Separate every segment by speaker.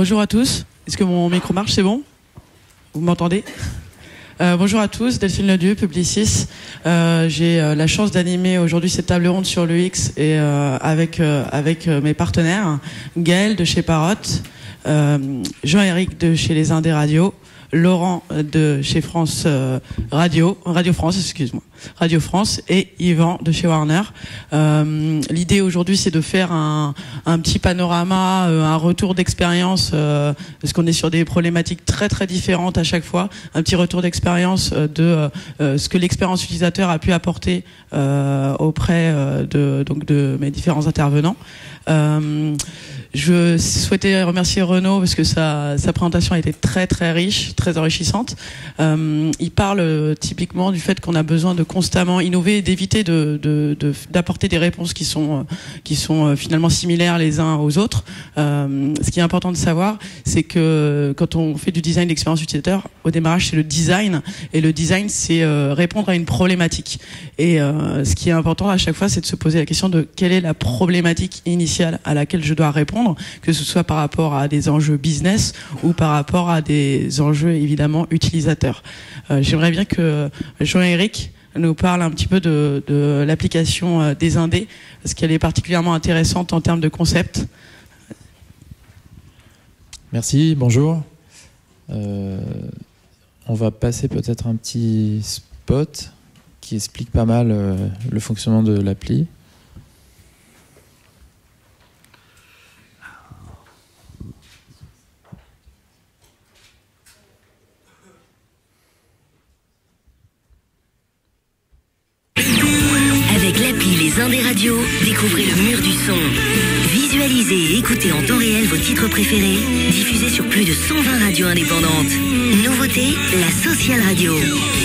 Speaker 1: Bonjour à tous. Est-ce que mon micro marche? C'est bon? Vous m'entendez? Euh, bonjour à tous, Delphine Ledieu, Publicis. Euh, J'ai euh, la chance d'animer aujourd'hui cette table ronde sur et euh, avec mes partenaires, Gaël de chez Parrot, Jean-Éric de chez Les Indés Radio, Laurent de chez France Radio, Radio France, excuse-moi. Radio France et Yvan de chez Warner. Euh, L'idée aujourd'hui, c'est de faire un, petit panorama, euh, un retour d'expérience, euh, parce qu'on est sur des problématiques très très différentes à chaque fois. Un petit retour d'expérience euh, de euh, ce que l'expérience utilisateur a pu apporter auprès de, donc de mes différents intervenants. Je souhaitais remercier Renaud parce que sa, sa, présentation a été très très riche, très enrichissante. Euh, il parle typiquement du fait qu'on a besoin de constamment innover d'éviter d'apporter de, de, des réponses qui sont, qui sont euh, finalement similaires les uns aux autres. Euh, ce qui est important de savoir, c'est que quand on fait du design d'expérience utilisateur, au démarrage c'est le design et le design c'est euh, répondre à une problématique. Et euh, ce qui est important à chaque fois, c'est de se poser la question de quelle est la problématique initiale à laquelle je dois répondre que ce soit par rapport à des enjeux business ou par rapport à des enjeux évidemment utilisateurs. Euh, j'aimerais bien que Jean-Éric nous parle un petit peu de, l'application euh, des indés, parce qu'elle est particulièrement intéressante en termes de concept.
Speaker 2: Merci, bonjour. Euh, on va passer peut-être un petit spot qui explique pas mal le fonctionnement de l'appli.
Speaker 3: Des radios, découvrez le mur du son. Visualisez et écoutez en temps réel vos titres préférés, diffusés sur plus de 120 radios indépendantes. Nouveauté, la Social Radio.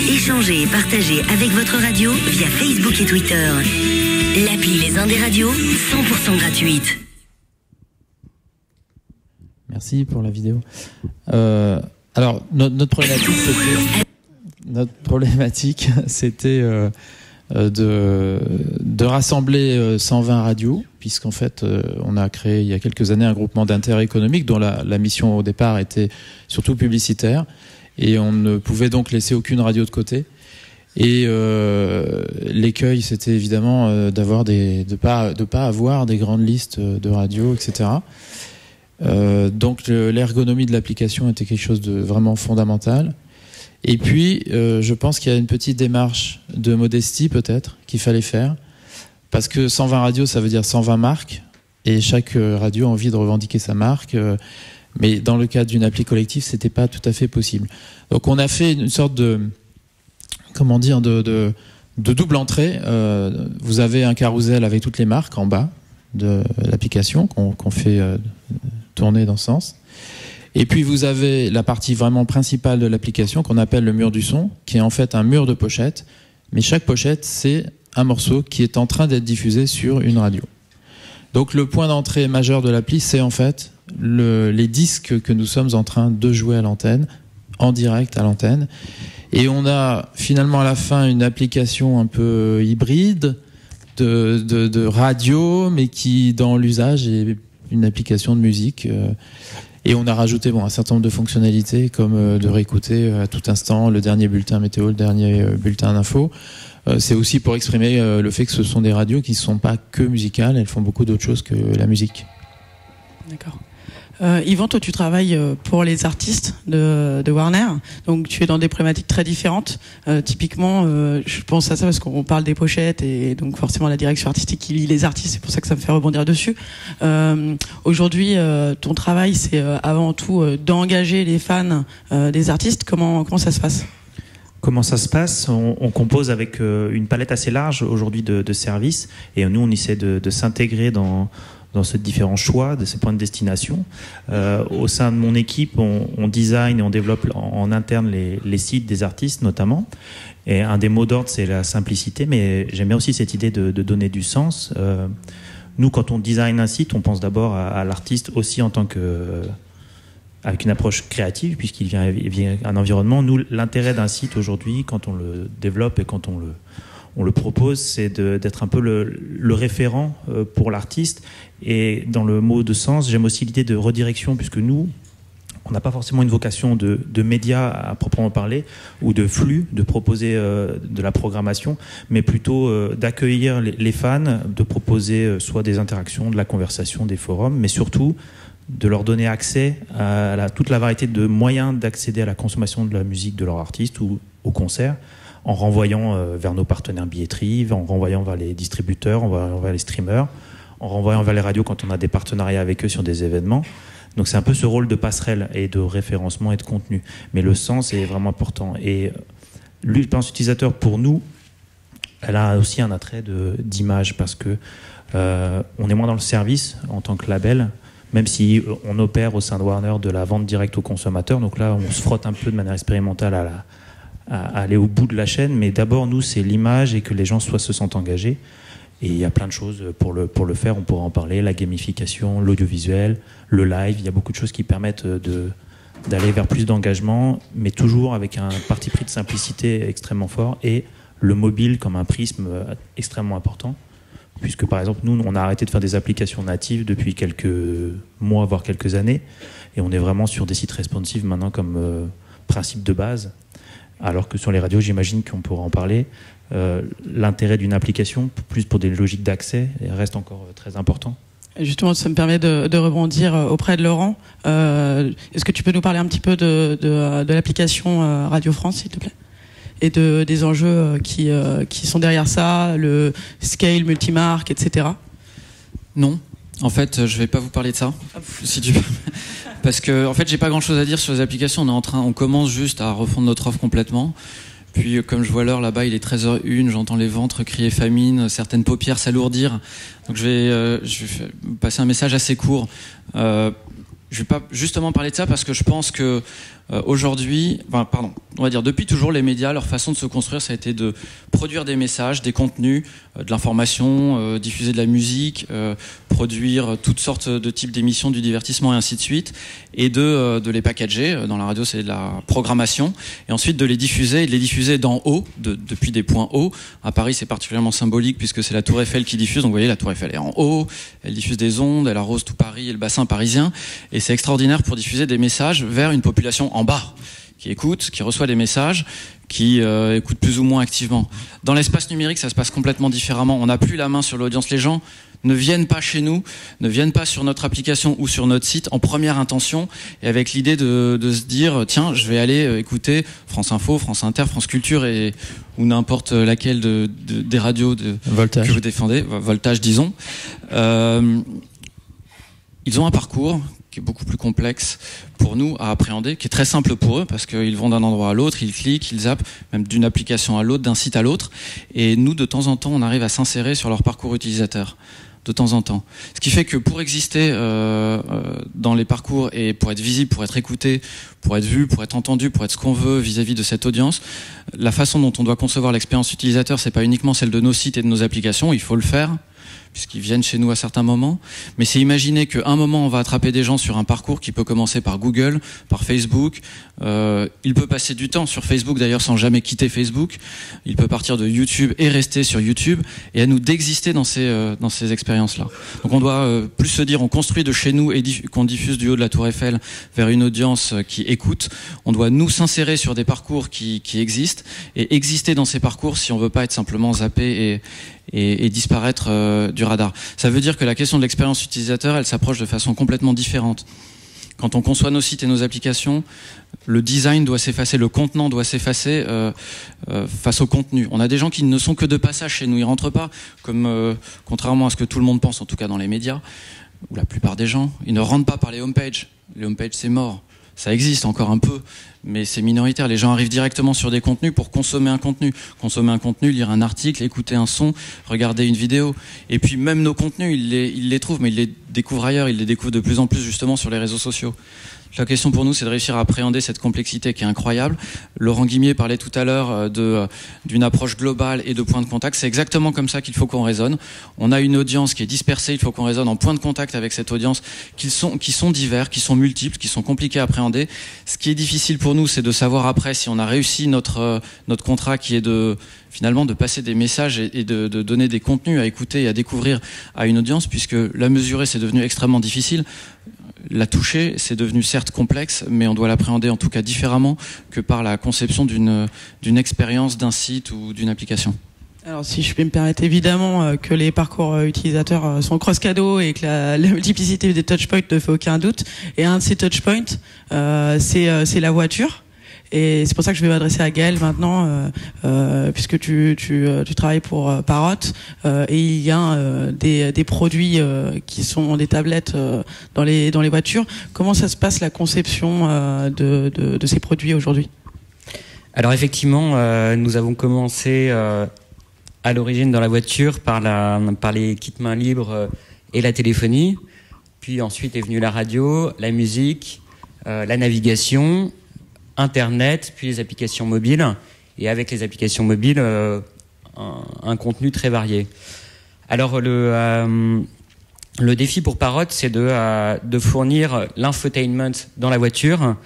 Speaker 3: Échangez et partagez avec votre radio via Facebook et Twitter. L'appli Les Indés Radios, 100% gratuite.
Speaker 2: Merci pour la vidéo. Euh, alors, notre, problématique, c'était... Notre problématique, c'était... Euh, de, de rassembler 120 euh, radios, puisqu'en fait, euh, on a créé il y a quelques années un groupement d'intérêt économique dont la, la, mission au départ était surtout publicitaire, et on ne pouvait donc laisser aucune radio de côté. Et euh, l'écueil, c'était évidemment d'avoir des, de pas de pas avoir des grandes listes de radios, etc. Euh, donc l'ergonomie de l'application était quelque chose de vraiment fondamental. Et puis, euh, je pense qu'il y a une petite démarche de modestie peut-être qu'il fallait faire, parce que 120 radios, ça veut dire 120 marques, et chaque euh, radio a envie de revendiquer sa marque. Euh, mais dans le cadre d'une appli collective, c'était pas tout à fait possible. Donc, on a fait une sorte de, comment dire, de, double entrée. Vous avez un carrousel avec toutes les marques en bas de l'application qu'on fait tourner dans ce sens. Et puis vous avez la partie vraiment principale de l'application qu'on appelle le mur du son, qui est en fait un mur de pochette. Mais chaque pochette, c'est un morceau qui est en train d'être diffusé sur une radio. Donc le point d'entrée majeur de l'appli, c'est en fait le, les disques que nous sommes en train de jouer à l'antenne, en direct à l'antenne. Et on a finalement à la fin une application un peu hybride de, radio, mais qui dans l'usage est une application de musique. Et on a rajouté bon, un certain nombre de fonctionnalités comme euh, de réécouter euh, à tout instant le dernier bulletin météo, le dernier euh, bulletin d'info. C'est aussi pour exprimer le fait que ce sont des radios qui ne sont pas que musicales, elles font beaucoup d'autres choses que la musique.
Speaker 1: D'accord. Euh, toi, tu travailles euh, pour les artistes de, Warner, donc tu es dans des problématiques très différentes. Euh, typiquement, euh, je pense à ça parce qu'on parle des pochettes et donc forcément la direction artistique qui lit les artistes, c'est pour ça que ça me fait rebondir dessus. Aujourd'hui, ton travail, c'est avant tout d'engager les fans des artistes. Comment ça se passe?
Speaker 4: Comment ça se passe? On, compose avec une palette assez large aujourd'hui de, services et nous on essaie de s'intégrer dans dans ces différents choix, de ces points de destination. Euh, au sein de mon équipe, on, on design et on développe en, interne les, sites des artistes notamment. Et un des mots d'ordre, c'est la simplicité, mais j'aime aussi cette idée de, donner du sens. Euh, nous, quand on design un site, on pense d'abord à, à l'artiste aussi en tant que avec une approche créative, puisqu'il vient, vient un environnement. Nous, l'intérêt d'un site aujourd'hui, quand on le développe et quand on le, on le propose, c'est d'être un peu le, référent euh, pour l'artiste. Et dans le mot de sens, j'aime aussi l'idée de redirection, puisque nous, on n'a pas forcément une vocation de, de média à proprement parler ou de flux, de proposer euh, de la programmation, mais plutôt euh, d'accueillir les, fans, de proposer soit des interactions, de la conversation, des forums, mais surtout de leur donner accès à toute la variété de moyens d'accéder à la consommation de la musique de leur artiste ou au concert, en renvoyant euh, vers nos partenaires billetterie, en renvoyant vers les distributeurs, en renvoyant vers les streamers, en renvoyant vers les radios quand on a des partenariats avec eux sur des événements. Donc c'est un peu ce rôle de passerelle et de référencement et de contenu. Mais le sens est vraiment important. Et l'expérience utilisateur, pour nous, elle a aussi un attrait d'image parce que euh, on est moins dans le service en tant que label, même si on opère au sein de Warner de la vente directe aux consommateurs. Donc là, on se frotte un peu de manière expérimentale à, la, à aller au bout de la chaîne. Mais d'abord, nous, c'est l'image et que les gens soient, se sentent engagés. Et il y a plein de choses pour le, pour le faire, on pourra en parler, la gamification, l'audiovisuel, le live, il y a beaucoup de choses qui permettent d'aller vers plus d'engagement, mais toujours avec un parti pris de simplicité extrêmement fort et le mobile comme un prisme extrêmement important. Puisque par exemple, nous, on a arrêté de faire des applications natives depuis quelques mois, voire quelques années, et on est vraiment sur des sites responsives maintenant comme euh, principe de base. Alors que sur les radios, j'imagine qu'on pourra en parler, euh, l'intérêt d'une application, plus pour des logiques d'accès, reste encore très important.
Speaker 1: Justement, ça me permet de, de rebondir auprès de Laurent. Euh, Est-ce que tu peux nous parler un petit peu de, de, de l'application Radio France, s'il te plaît? Et de, des enjeux qui, qui sont derrière ça, le scale, multimarque, etc.
Speaker 5: Non, en fait, je vais pas vous parler de ça, si tu veux. Parce que, en fait, j'ai pas grand chose à dire sur les applications. On est en train, on commence juste à refondre notre offre complètement. Puis, comme je vois l'heure là-bas, il est 13h01, j'entends les ventres crier famine, certaines paupières s'alourdir. Donc, je vais, euh, je vais passer un message assez court. Euh, je vais pas justement parler de ça parce que je pense que euh, aujourd'hui, enfin, pardon, on va dire depuis toujours, les médias, leur façon de se construire, ça a été de produire des messages, des contenus, euh, de l'information, euh, diffuser de la musique, produire toutes sortes de types d'émissions, du divertissement et ainsi de suite, et de, les packager. Dans la radio, c'est de la programmation, et ensuite de les diffuser et de les diffuser d'en haut, de, depuis des points hauts. À Paris, c'est particulièrement symbolique puisque c'est la Tour Eiffel qui diffuse. Donc vous voyez, la Tour Eiffel est en haut, elle diffuse des ondes, elle arrose tout Paris et le bassin parisien, c'est extraordinaire pour diffuser des messages vers une population en bas, qui écoute, qui reçoit des messages, qui euh, écoute plus ou moins activement. Dans l'espace numérique, ça se passe complètement différemment. On n'a plus la main sur l'audience. Les gens ne viennent pas chez nous, ne viennent pas sur notre application ou sur notre site en première intention et avec l'idée de, de, se dire tiens, je vais aller euh, écouter France Info, France Inter, France Culture et ou n'importe laquelle de, de, des radios
Speaker 2: Voltage.
Speaker 5: que vous défendez, Voltage disons. Euh, ils ont un parcours qui est beaucoup plus complexe pour nous à appréhender, qui est très simple pour eux parce qu'ils vont d'un endroit à l'autre, ils cliquent, ils zappent, même d'une application à l'autre, d'un site à l'autre. Et nous, de temps en temps, on arrive à s'insérer sur leur parcours utilisateur de temps en temps. Ce qui fait que pour exister euh, euh, dans les parcours et pour être visible, pour être écouté, pour être vu, pour être entendu, pour être ce qu'on veut vis-à-vis -vis de cette audience, la façon dont on doit concevoir l'expérience utilisateur, c'est pas uniquement celle de nos sites et de nos applications, il faut le faire puisqu'ils viennent chez nous à certains moments. Mais c'est imaginer qu'à un moment, on va attraper des gens sur un parcours qui peut commencer par Google, par Facebook. Euh, il peut passer du temps sur Facebook, d'ailleurs, sans jamais quitter Facebook. Il peut partir de YouTube et rester sur YouTube. Et à nous d'exister dans ces, euh, ces expériences-là. Donc on doit euh, plus se dire, on construit de chez nous et qu'on diffuse du haut de la Tour Eiffel vers une audience qui écoute. On doit nous s'insérer sur des parcours qui, qui existent et exister dans ces parcours si on veut pas être simplement zappé et, et, disparaître euh, du radar. Ça veut dire que la question de l'expérience utilisateur, elle s'approche de façon complètement différente. Quand on conçoit nos sites et nos applications, le design doit s'effacer, le contenant doit s'effacer euh, euh, face au contenu. On a des gens qui ne sont que de passage chez nous, ils rentrent pas, comme euh, contrairement à ce que tout le monde pense, en tout cas dans les médias, ou la plupart des gens, ils ne rentrent pas par les homepages. Les homepages, c'est mort. Ça existe encore un peu, mais c'est minoritaire. Les gens arrivent directement sur des contenus pour consommer un contenu. Consommer un contenu, lire un article, écouter un son, regarder une vidéo. Et puis même nos contenus, ils les, ils les trouvent, mais ils les découvrent ailleurs. Ils les découvrent de plus en plus justement sur les réseaux sociaux. La question pour nous, c'est de réussir à appréhender cette complexité qui est incroyable. Laurent Guimier parlait tout à l'heure de d'une approche globale et de points de contact. C'est exactement comme ça qu'il faut qu'on raisonne. On a une audience qui est dispersée. Il faut qu'on raisonne en point de contact avec cette audience qui sont divers, qui sont multiples, qui sont compliqués à appréhender. Ce qui est difficile pour nous, c'est de savoir après si on a réussi notre notre contrat qui est de finalement de passer des messages et de donner des contenus à écouter et à découvrir à une audience, puisque la mesurer c'est devenu extrêmement difficile la toucher. C'est devenu certes complexe, mais on doit l'appréhender en tout cas différemment que par la conception d'une expérience, d'un site ou d'une application.
Speaker 1: Alors si je peux me permettre, évidemment euh, que les parcours euh, utilisateurs euh, sont cross-cadeaux et que la, multiplicité des touchpoints ne fait aucun doute. Et un de ces touchpoints, c'est la voiture. Et c'est pour ça que je vais m'adresser à Gaël maintenant, euh, euh, puisque tu, tu, travailles pour euh, Parrot, et il y a des, produits qui sont des tablettes dans, les, voitures. Comment ça se passe la conception de, ces produits aujourd'hui?
Speaker 6: Alors effectivement, nous avons commencé à l'origine dans la voiture par, la, par les kits mains libres et la téléphonie. Puis ensuite est venue la radio, la musique, la navigation Internet, puis les applications mobiles, et avec les applications mobiles, euh, un, contenu très varié. Alors le, euh, défi pour Parrot, c'est de, euh, de fournir l'infotainment dans la voiture,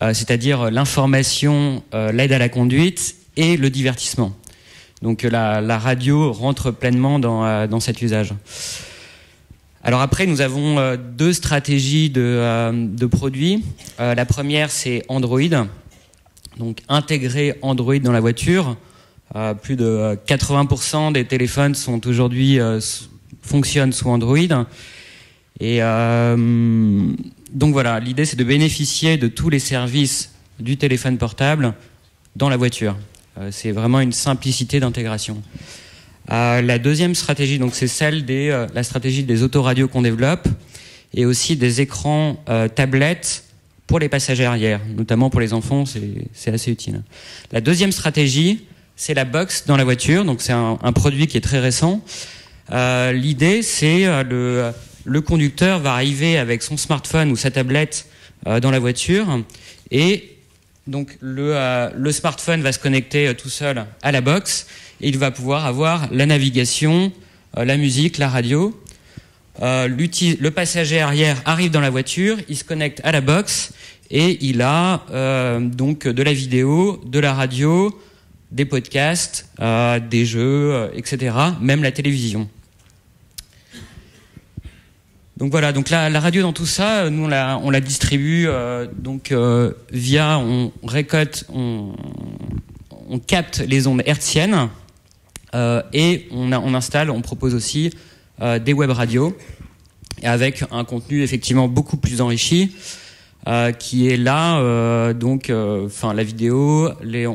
Speaker 6: c'est-à-dire l'information, l'aide à la conduite et le divertissement. Donc la, radio rentre pleinement dans cet usage. Alors après, nous avons euh, deux stratégies de, euh, produits. Euh, la première, c'est Android. Donc intégrer Android dans la voiture. plus de 80% des téléphones sont aujourd'hui fonctionnent sous Android. Et donc voilà, l'idée c'est de bénéficier de tous les services du téléphone portable dans la voiture. c'est vraiment une simplicité d'intégration. Euh, la deuxième stratégie, donc c'est celle des euh, la stratégie des autoradios qu'on développe et aussi des écrans euh, tablettes pour les passagers arrière, notamment pour les enfants, c'est assez utile. La deuxième stratégie, c'est la box dans la voiture, donc c'est un, un, produit qui est très récent. L'idée, c'est le, le conducteur va arriver avec son smartphone ou sa tablette dans la voiture et donc le, le smartphone va se connecter tout seul à la box il va pouvoir avoir la navigation, euh, la musique, la radio. Euh, le passager arrière arrive dans la voiture, il se connecte à la box et il a euh, donc de la vidéo, de la radio, des podcasts, des jeux, etc., même la télévision. Donc voilà, donc la, radio dans tout ça, nous on la, distribue donc via, on récolte, on, on capte les ondes hertziennes et on, on, installe, on propose aussi euh, des web radios avec un contenu effectivement beaucoup plus enrichi euh, qui est là donc enfin la vidéo les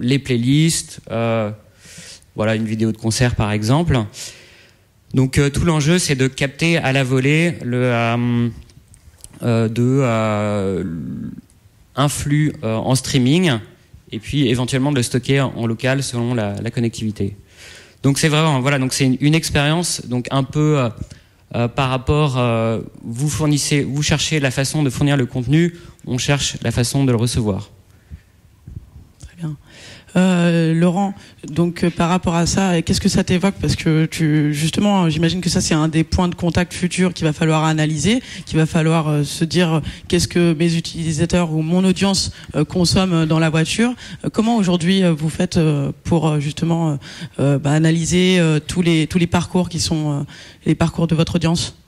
Speaker 6: les playlists voilà une vidéo de concert par exemple. Donc tout l'enjeu c'est de capter à la volée le de un flux en streaming et puis éventuellement de le stocker en, local selon la, connectivité. Donc c'est vraiment voilà donc c'est une, expérience donc un peu euh, euh par rapport euh, vous fournissez vous cherchez la façon de fournir le contenu, on cherche la façon de le recevoir.
Speaker 1: Euh, Laurent, donc euh, par rapport à ça, qu'est-ce que ça t'évoque? Parce que tu, justement, j'imagine que ça c'est un des points de contact futurs qu'il va falloir analyser, qu'il va falloir euh, se dire qu'est-ce que mes utilisateurs ou mon audience consomment dans la voiture. comment aujourd'hui vous faites pour justement bah, analyser tous les tous les parcours qui sont les parcours de votre audience?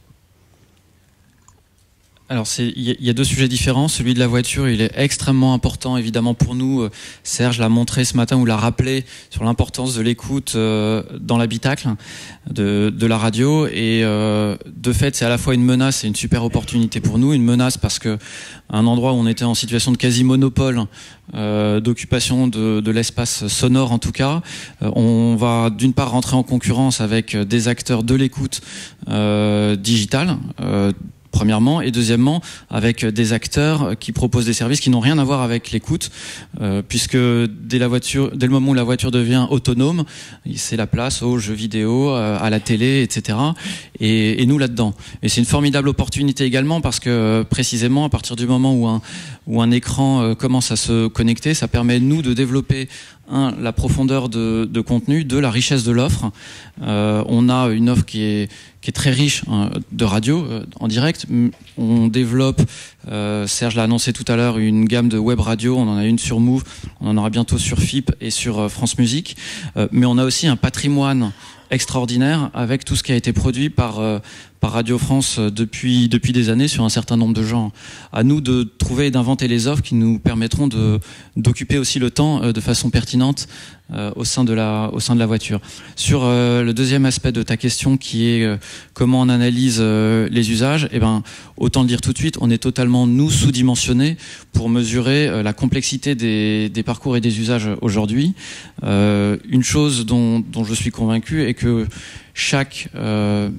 Speaker 5: Alors il y, a deux sujets différents. Celui de la voiture, il est extrêmement important évidemment pour nous. Euh, Serge l'a montré ce matin ou l'a rappelé sur l'importance de l'écoute euh, dans l'habitacle de, la radio. Et euh, de fait, c'est à la fois une menace et une super opportunité pour nous. Une menace parce que un endroit où on était en situation de quasi monopole d'occupation de, de l'espace sonore en tout cas, on va d'une part rentrer en concurrence avec des acteurs de l'écoute digitale premièrement, et deuxièmement avec des acteurs qui proposent des services qui n'ont rien à voir avec l'écoute, euh, puisque dès la voiture, dès le moment où la voiture devient autonome, c'est la place aux jeux vidéo, euh, à la télé, etc. Et, et nous là-dedans. Et c'est une formidable opportunité également parce que précisément à partir du moment où un où un écran euh, commence à se connecter, ça permet nous de développer un, la profondeur de, contenu, deux, la richesse de l'offre. Euh, on a une offre qui est, très riche hein, de radio euh, en direct. On développe, euh, Serge l'a annoncé tout à l'heure, une gamme de web radio. On en a une sur Move, on en aura bientôt sur FIP et sur France Musique. mais on a aussi un patrimoine extraordinaire avec tout ce qui a été produit par par Radio France depuis depuis des années sur un certain nombre de genres. À nous de trouver et d'inventer les offres qui nous permettront d'occuper aussi le temps de façon pertinente au sein de la au sein de la voiture. Sur le deuxième aspect de ta question qui est comment on analyse les usages, eh ben autant le dire tout de suite, on est totalement nous sous-dimensionnés pour mesurer la complexité des, des parcours et des usages aujourd'hui. Euh, une chose dont, dont, je suis convaincu est que chaque euh,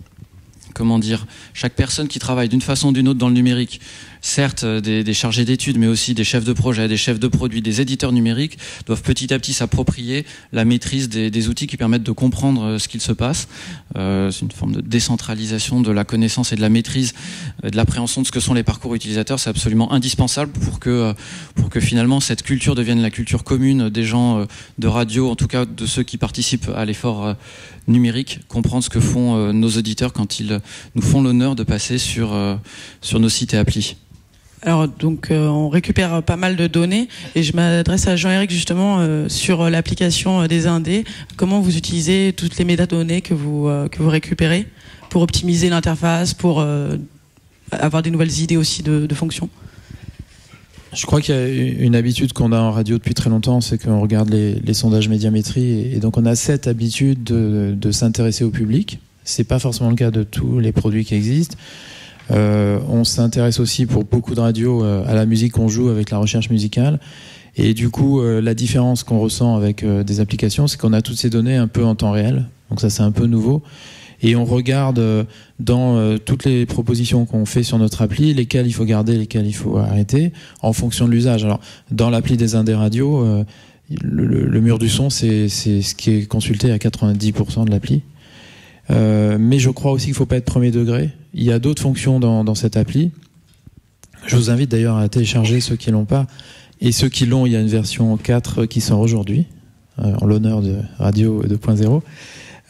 Speaker 5: comment dire, chaque personne qui travaille d'une façon ou d'une autre dans le numérique certes euh, des, des chargés d'études, mais aussi des chefs de projet, des chefs de produits, des éditeurs numériques doivent petit à petit s'approprier la maîtrise des, des, outils qui permettent de comprendre euh, ce qu'il se passe. Euh, c'est une forme de décentralisation de la connaissance et de la maîtrise, euh, de l'appréhension de ce que sont les parcours utilisateurs. C'est absolument indispensable pour que, pour que finalement cette culture devienne la culture commune des gens de radio, en tout cas de ceux qui participent à l'effort numérique, comprendre ce que font nos auditeurs quand ils nous font l'honneur de passer sur, sur nos sites et applis.
Speaker 1: Alors donc euh, on récupère pas mal de données et je m'adresse à Jean-Éric justement euh, sur l'application euh, des indés. Comment vous utilisez toutes les métadonnées que vous que vous récupérez pour optimiser l'interface, pour avoir des nouvelles idées aussi de fonctions?
Speaker 2: Je crois qu'il y a une habitude qu'on a en radio depuis très longtemps, c'est qu'on regarde les, sondages médiamétrie et, donc on a cette habitude de, s'intéresser au public. C'est pas forcément le cas de tous les produits qui existent. Euh, on s'intéresse aussi pour beaucoup de radios euh, à la musique qu'on joue avec la recherche musicale. Et du coup, euh, la différence qu'on ressent avec des applications, c'est qu'on a toutes ces données un peu en temps réel. Donc ça, c'est un peu nouveau. Et on regarde dans toutes les propositions qu'on fait sur notre appli, lesquelles il faut garder, lesquelles il faut arrêter, en fonction de l'usage. Alors, dans l'appli des Indés Radio, le, le, mur du son, c'est ce qui est consulté à 90% de l'appli. Euh, mais je crois aussi qu'il ne faut pas être premier degré. Il y a d'autres fonctions dans, dans, cette appli. Je vous invite d'ailleurs à télécharger ceux qui l'ont pas. Et ceux qui l'ont, il y a une version 4 qui sort aujourd'hui, euh, en l'honneur de Radio 2.0.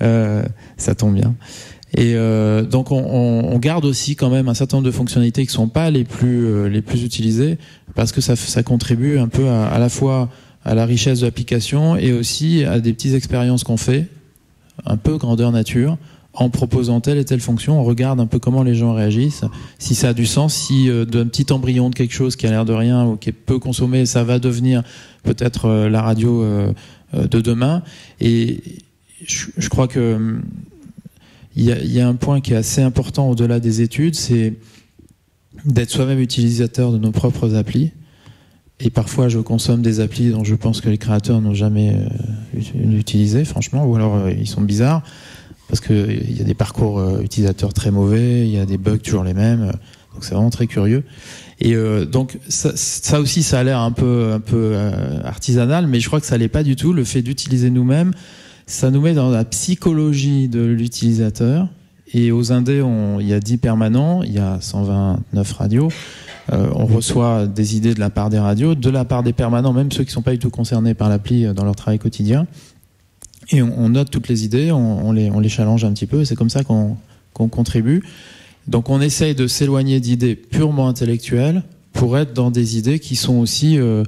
Speaker 2: Euh, ça tombe bien. Et euh, donc on, on, garde aussi quand même un certain nombre de fonctionnalités qui sont pas les plus euh, les plus utilisées parce que ça, ça contribue un peu à, à la fois à la richesse de l'application et aussi à des petites expériences qu'on fait un peu grandeur nature en proposant telle et telle fonction, on regarde un peu comment les gens réagissent, si ça a du sens, si euh, d'un petit embryon de quelque chose qui a l'air de rien ou qui est peu consommé, ça va devenir peut-être euh, la radio euh, de demain. Et je, crois que hum, il y, a, un point qui est assez important au-delà des études, c'est d'être soi-même utilisateur de nos propres applis et parfois, je consomme des applis dont je pense que les créateurs n'ont jamais euh, utilisé, franchement, ou alors euh, ils sont bizarres, parce qu'il euh, y a des parcours utilisateurs très mauvais, il y a des bugs toujours les mêmes, donc c'est vraiment très curieux. Et donc ça, aussi, ça a l'air un peu, un peu artisanal, mais je crois que ça l'est pas du tout. Le fait d'utiliser nous-mêmes, ça nous met dans la psychologie de l'utilisateur. Et aux Indés, il y a 10 permanents, il y a 129 radios. Euh, on reçoit des idées de la part des radios, de la part des permanents, même ceux qui ne sont pas du tout concernés par l'appli euh, dans leur travail quotidien. Et on, note toutes les idées, on, les, on les challenge un petit peu, c'est comme ça qu'on qu contribue. Donc on essaye de s'éloigner d'idées purement intellectuelles pour être dans des idées qui sont aussi euh,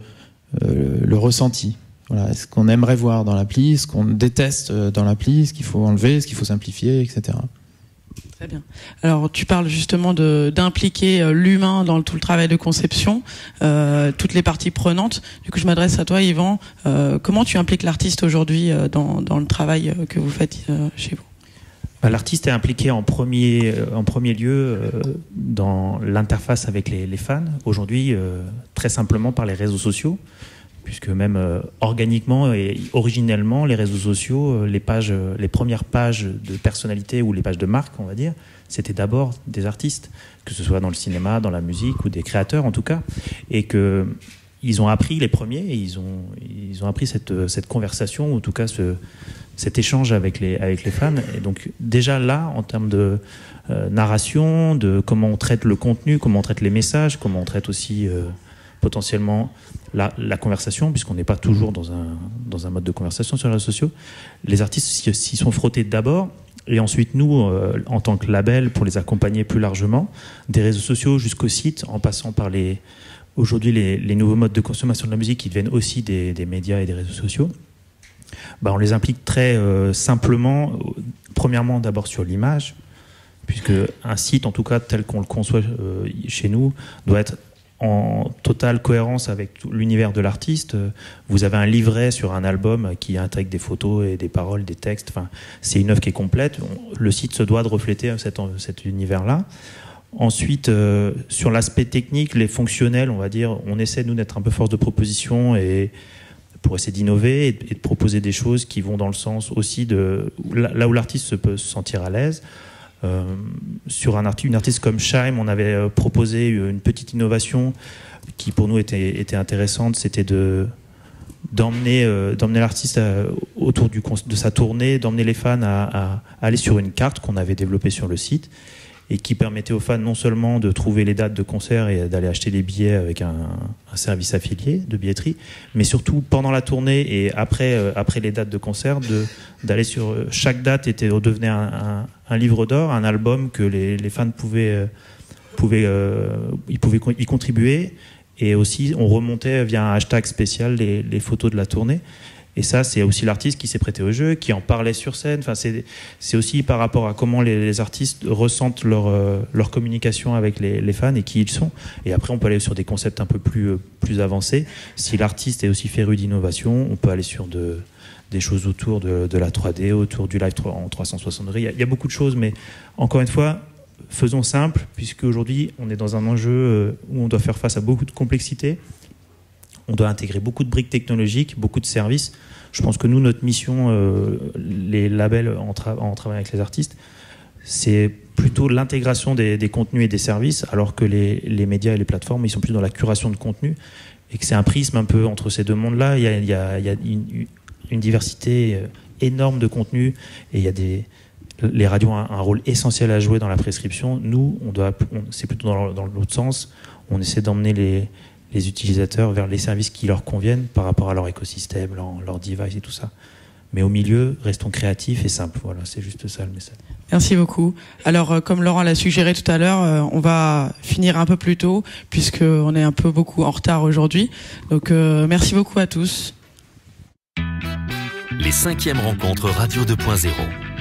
Speaker 2: le ressenti. Voilà, ce qu'on aimerait voir dans l'appli, ce qu'on déteste euh, dans l'appli, ce qu'il faut enlever, ce qu'il faut simplifier, etc.
Speaker 1: Très bien. Alors, tu parles justement d'impliquer euh, l'humain dans tout le travail de conception, euh, toutes les parties prenantes. Du coup, je m'adresse à toi, Yvan. Euh, comment tu impliques l'artiste aujourd'hui dans, dans, le travail que vous faites chez vous?
Speaker 4: Bah, L'artiste est impliqué en premier, en premier lieu dans l'interface avec les, les fans. Aujourd'hui, très simplement par les réseaux sociaux puisque même euh, organiquement et originellement, les réseaux sociaux, euh, euh, les premières pages de personnalité ou les pages de marque, on va dire, c'était d'abord des artistes, que ce soit dans le cinéma, dans la musique ou des créateurs en tout cas, et que ils ont appris les premiers, ils ont appris cette conversation, ou en tout cas ce cet échange avec les fans. Et donc déjà là, en termes de narration, de comment on traite le contenu, comment on traite les messages, comment on traite aussi potentiellement la, conversation, puisqu'on n'est pas toujours dans un, dans un mode de conversation sur les réseaux sociaux. Les artistes s'y sont frottés d'abord, et ensuite nous, euh, en tant que label, pour les accompagner plus largement, des réseaux sociaux jusqu'au site, en passant par les aujourd'hui les, nouveaux modes de consommation de la musique qui deviennent aussi des, des médias et des réseaux sociaux. bah, On les implique très simplement, premièrement d'abord sur l'image, puisque un site, en tout cas tel qu'on le conçoit chez nous, doit être en totale cohérence avec l'univers de l'artiste. Vous avez un livret sur un album qui intègre des photos et des paroles, des textes. Enfin, c'est une œuvre qui est complète. Le site se doit de refléter cet, cet univers-là. Ensuite, euh, sur l'aspect technique, les fonctionnels, on va dire, on essaie nous d'être un peu force de proposition et pour essayer d'innover et, de proposer des choses qui vont dans le sens aussi de là où l'artiste se peut se sentir à l'aise. Euh, sur un artiste, une artiste comme Scheim, on avait euh, proposé une petite innovation qui pour nous était, intéressante, c'était euh, d'emmener l'artiste autour de sa tournée, d'emmener les fans à, aller sur une carte qu'on avait développée sur le site et qui permettait aux fans non seulement de trouver les dates de concert et d'aller acheter les billets avec un, service affilié de billetterie, mais surtout pendant la tournée et après, euh, après les dates de concert, d'aller sur euh, chaque date était devenait un, livre d'or, un album que les, les fans pouvaient, euh, pouvaient, ils pouvaient y contribuer. Et aussi, on remontait via un hashtag spécial les photos de la tournée. Et ça, c'est aussi l'artiste qui s'est prêté au jeu, qui en parlait sur scène. Enfin, c'est aussi par rapport à comment les, artistes ressentent leur, euh, leur communication avec les, fans et qui ils sont. Et après, on peut aller sur des concepts un peu plus, euh, plus avancés. Si l'artiste est aussi féru d'innovation, on peut aller sur de, des choses autour de, de, la 3D, autour du live en 360 degrés. Il, il y, a beaucoup de choses, mais encore une fois, faisons simple, puisque aujourd'hui, on est dans un enjeu euh, où on doit faire face à beaucoup de complexité on doit intégrer beaucoup de briques technologiques, beaucoup de services. Je pense que nous, notre mission, euh, les labels en, travaillant avec les artistes, c'est plutôt l'intégration des, contenus et des services, alors que les, médias et les plateformes, ils sont plus dans la curation de contenu, et que c'est un prisme un peu entre ces deux mondes-là. Il y a, une, diversité euh, énorme de contenus, et les radios ont un, rôle essentiel à jouer dans la prescription. Nous, c'est plutôt dans, dans l'autre sens. On essaie d'emmener les, les utilisateurs vers les services qui leur conviennent par rapport à leur écosystème, leur, device et tout ça. Mais au milieu, restons créatifs et simples. Voilà, c'est juste ça le message.
Speaker 1: Merci beaucoup. Alors, euh, comme Laurent l'a suggéré tout à l'heure, euh, on va finir un peu plus tôt puisqu'on est un peu beaucoup en retard aujourd'hui. Donc, euh, merci beaucoup à tous.
Speaker 7: Les cinquièmes rencontres Radio 2.0